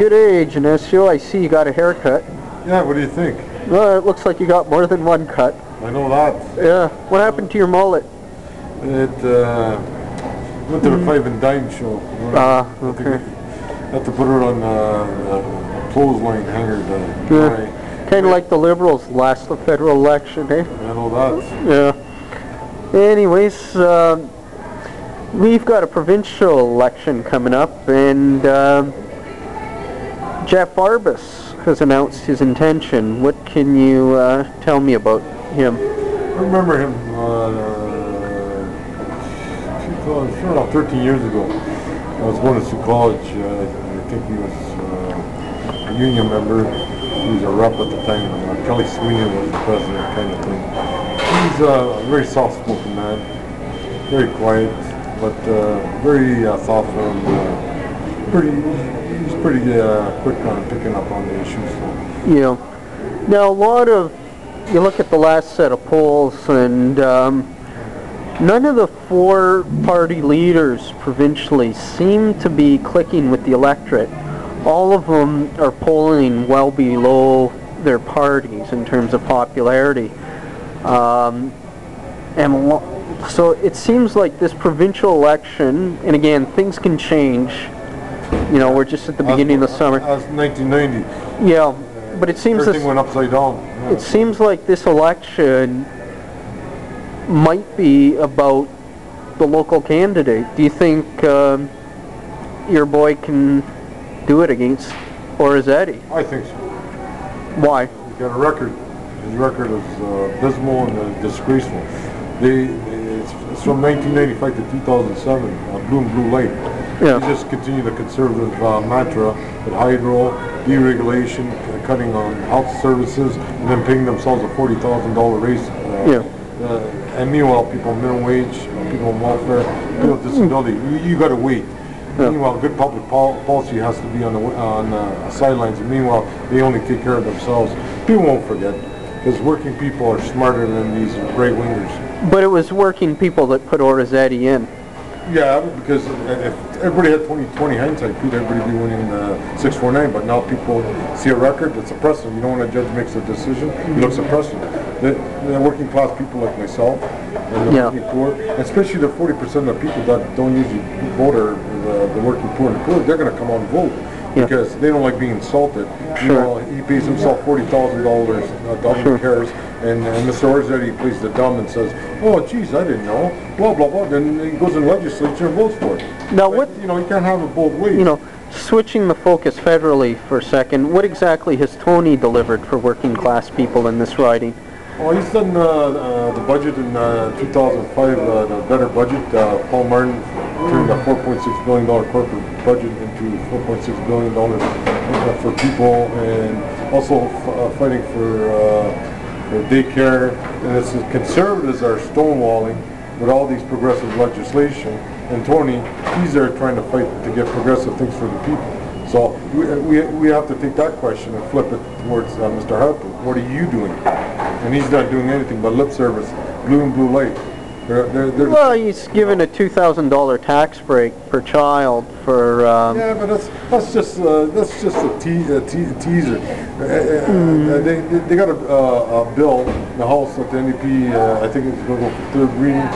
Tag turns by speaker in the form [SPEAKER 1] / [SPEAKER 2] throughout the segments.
[SPEAKER 1] good age, Inesio. I see you got a haircut.
[SPEAKER 2] Yeah, what do you think?
[SPEAKER 1] Well, it looks like you got more than one cut.
[SPEAKER 2] I know that.
[SPEAKER 1] Yeah. What happened to your mullet?
[SPEAKER 2] It uh, went to the five and dime show.
[SPEAKER 1] Ah,
[SPEAKER 2] I think
[SPEAKER 1] okay.
[SPEAKER 2] we Have to put her on uh, a clothesline hanger to
[SPEAKER 1] Yeah.
[SPEAKER 2] dry.
[SPEAKER 1] Kind of like the Liberals last the federal election, eh?
[SPEAKER 2] I know that.
[SPEAKER 1] Yeah. Anyways, um, we've got a provincial election coming up, and um, Jeff Arbus has announced his intention. What can you uh, tell me about him?
[SPEAKER 2] I remember him, uh, sure, about 13 years ago. I was going to College. Uh, I think he was uh, a union member. He was a rep at the time. Uh, Kelly Sweeney was the president, kind of thing. He's uh, a very soft-spoken man, very quiet, but uh, very uh, thoughtful and uh, pretty. He's pretty uh, quick on picking up on the issues. So.
[SPEAKER 1] Know, now a lot of you look at the last set of polls, and um, none of the four party leaders provincially seem to be clicking with the electorate. All of them are polling well below their parties in terms of popularity. Um, and so it seems like this provincial election, and again, things can change. You know, we're just at the beginning of the summer.
[SPEAKER 2] That's 1990.
[SPEAKER 1] Yeah, but it seems
[SPEAKER 2] Everything
[SPEAKER 1] that
[SPEAKER 2] went upside down. Yeah.
[SPEAKER 1] it seems like this election might be about the local candidate. Do you think um, your boy can do it against Orazietti?
[SPEAKER 2] I think so.
[SPEAKER 1] Why?
[SPEAKER 2] He's got a record. His record is uh, abysmal and uh, disgraceful. They, it's, it's from 1995 to 2007, uh, blue and blue light.
[SPEAKER 1] Yeah.
[SPEAKER 2] They just continue the conservative uh, mantra with hydro, deregulation, uh, cutting on health services, and then paying themselves a $40,000 raise. Uh,
[SPEAKER 1] Yeah.
[SPEAKER 2] uh, and meanwhile, people on minimum wage, people on welfare, people with disability, you, you got to wait.
[SPEAKER 1] Yeah.
[SPEAKER 2] Meanwhile, good public pol- policy has to be on the on uh, sidelines. And meanwhile, they only take care of themselves. People won't forget because working people are smarter than these right wingers.
[SPEAKER 1] But it was working people that put Orazietti in.
[SPEAKER 2] Yeah, because if everybody had 20/20 hindsight, Pete, everybody be winning uh, 649. But now people see a record, that's a precedent. You know when a judge makes a decision, he looks at precedent. The, the working class people like myself and the
[SPEAKER 1] Yeah.
[SPEAKER 2] working poor, especially the 40% of people that don't usually vote or the, the working poor and the poor, they're going to come out and vote.
[SPEAKER 1] Yeah.
[SPEAKER 2] Because they don't like being insulted. You
[SPEAKER 1] Sure.
[SPEAKER 2] know, he pays himself forty thousand dollars. Uh, government
[SPEAKER 1] Sure.
[SPEAKER 2] cares, and, and Mr. Orazietti plays the dumb and says, "Oh, geez, I didn't know." Blah blah blah. Then he goes in legislature and votes for it.
[SPEAKER 1] Now
[SPEAKER 2] But,
[SPEAKER 1] what,
[SPEAKER 2] You know, you can't have it both ways.
[SPEAKER 1] you know, switching the focus federally for a second, what exactly has Tony delivered for working class people in this riding?
[SPEAKER 2] Well, he's done uh, uh, the budget in uh, 2005, uh, the better budget. Uh, Paul Martin turned a 4.6 billion dollar corporate budget into 4.6 billion dollars uh, for people, and also f- uh, fighting for, for daycare. And it's the conservatives are stonewalling with all these progressive legislation, and Tony, he's there trying to fight to get progressive things for the people. So we, we, we have to take that question and flip it towards uh, Mr. Harper. What are you doing? And he's not doing anything but lip service, blue and blue light. They're, they're, they're
[SPEAKER 1] Well, he's given a $2,000 tax break per child for, um,
[SPEAKER 2] yeah, but that's that's just uh, that's just a, te- a, te- teaser. Uh, uh, uh, they, they they got a, uh, a bill in the House that the NDP uh, I think it's going to go for third reading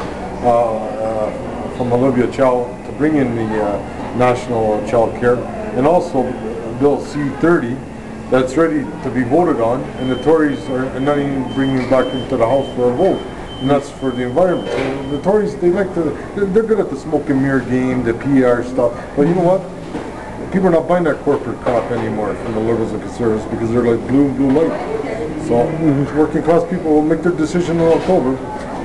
[SPEAKER 2] uh, uh, from Olivia Chow to bring in the uh, national child care and also Bill C30 that's ready to be voted on and the Tories are not even bringing it back into the House for a vote. And that's for the environment. The Tories, they like to, they're, good at the smoke and mirror game, the PR stuff. But you know what? People are not buying that corporate crap anymore from the liberals and conservatives because they're like blue and blue light. So working class people will make their decision in October.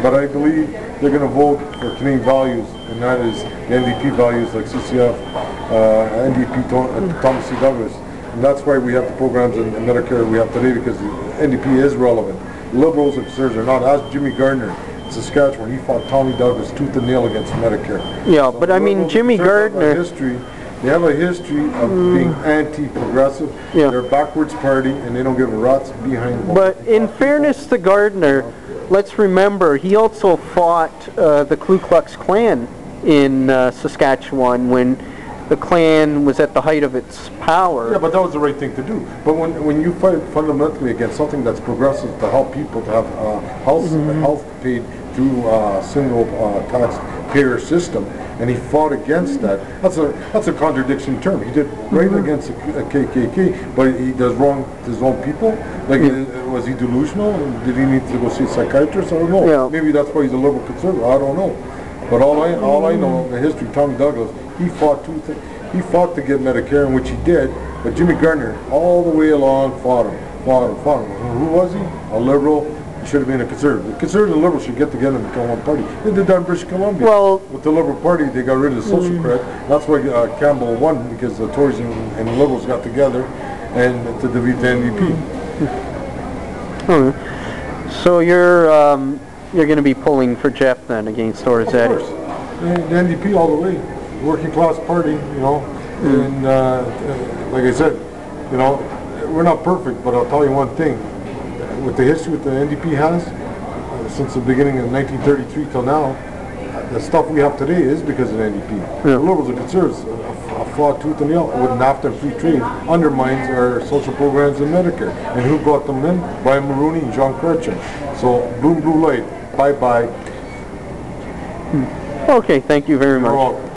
[SPEAKER 2] But I believe they're going to vote for Canadian values, and that is the NDP values like CCF, uh, NDP, uh, Thomas C. Douglas. And that's why we have the programs in, in Medicare we have today because the NDP is relevant. Liberals and conservatives are not. Ask Jimmy Gardiner in Saskatchewan. He fought Tommy Douglas tooth and nail against Medicare.
[SPEAKER 1] yeah, but I mean, Jimmy
[SPEAKER 2] and conservatives have a
[SPEAKER 1] Gardiner,
[SPEAKER 2] History, they have a history of being anti-progressive.
[SPEAKER 1] Yeah.
[SPEAKER 2] They're a backwards party and they don't give a rat's behind. what
[SPEAKER 1] but in fairness to Gardiner, let's remember, he also fought uh, the Ku Klux Klan in uh, Saskatchewan when the Klan was at the height of its power.
[SPEAKER 2] Yeah, but that was the right thing to do. But when, when you fight fundamentally against something that's progressive to help people to have uh, health health paid through uh, single uh, taxpayer system, and he fought against that, that's a that's a contradiction term. He did right against the KKK, but he does wrong to his own people. Like, uh, was he delusional? Did he need to go see a psychiatrist? I don't know.
[SPEAKER 1] Yeah.
[SPEAKER 2] Maybe that's why he's a liberal conservative. I don't know. But all I all I know the history, Tom Douglas, he fought tooth he fought to get Medicare, in which he did. But Jimmy Gardiner, all the way along, fought him, fought him, fought him. Who was he? A liberal. He should have been a conservative. The conservative and liberal should get together and become one party. They did that in British Columbia.
[SPEAKER 1] Well-
[SPEAKER 2] with the Liberal Party, they got rid of the social credit. That's why uh, Campbell won because the Tories and, and the Liberals got together and to defeat the NDP.
[SPEAKER 1] So you're um, you're going to be pulling for Jeff then against
[SPEAKER 2] Of course. The the NDP all the way, working class party, you know, and uh, uh, like I said, you know, we're not perfect, but I'll tell you one thing. With the history that the NDP has, uh, since the beginning of 1933 till now, the stuff we have today is because of the NDP. The Liberals and Conservatives, a, a flawed tooth and nail with NAFTA and free trade undermines our social programs and Medicare. And who brought them in? Brian Mulroney and John Chrétien. So, boom, blue light, bye-bye.
[SPEAKER 1] Okay, thank you very
[SPEAKER 2] We're
[SPEAKER 1] much.
[SPEAKER 2] all